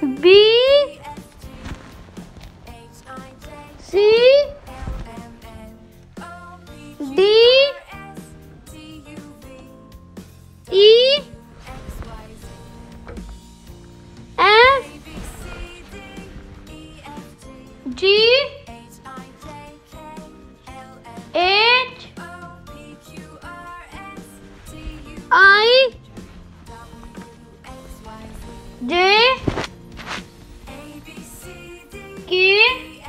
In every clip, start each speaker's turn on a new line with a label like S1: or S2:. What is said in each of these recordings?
S1: B C D E F G H I J K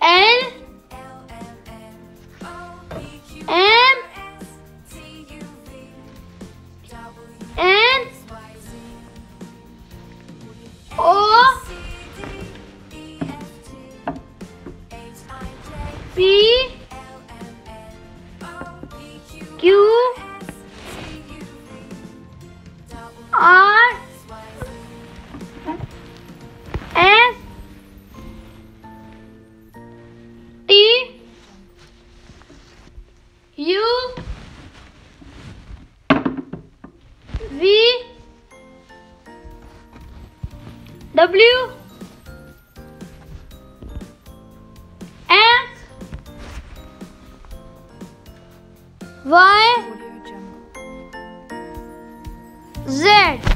S1: L. M. N. O. P U V? W? X Y. Z